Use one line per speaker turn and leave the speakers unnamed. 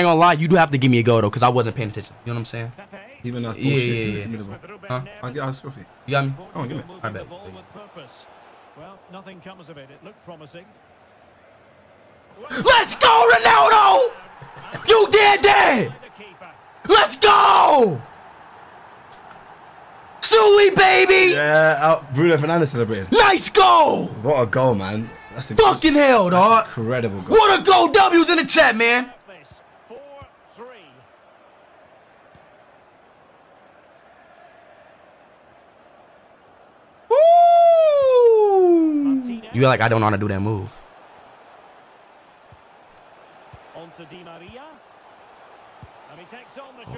ain't gonna lie, you do have to give me a go though, cause I wasn't paying attention. You know what I'm saying?
Even that's
Yeah,
bullshit.
yeah,
give it-
yeah.
give me the ball.
With
Huh?
Neves.
I'll get I'll trophy.
You got me?
Oh, give it.
I bet.
the ball with purpose. Well, nothing comes of it. It looked promising.
Let's go, Ronaldo! You did that! Let's go! Suey, baby!
Yeah, out. Bruno Fernandes celebrated.
Nice goal!
What a goal, man. That's a
Fucking hell,
that's
dog.
incredible goal.
What a goal. W's in the chat, man.
Woo!
Martinez.
You like I don't how to do that move.
On to Di Maria. And he takes on the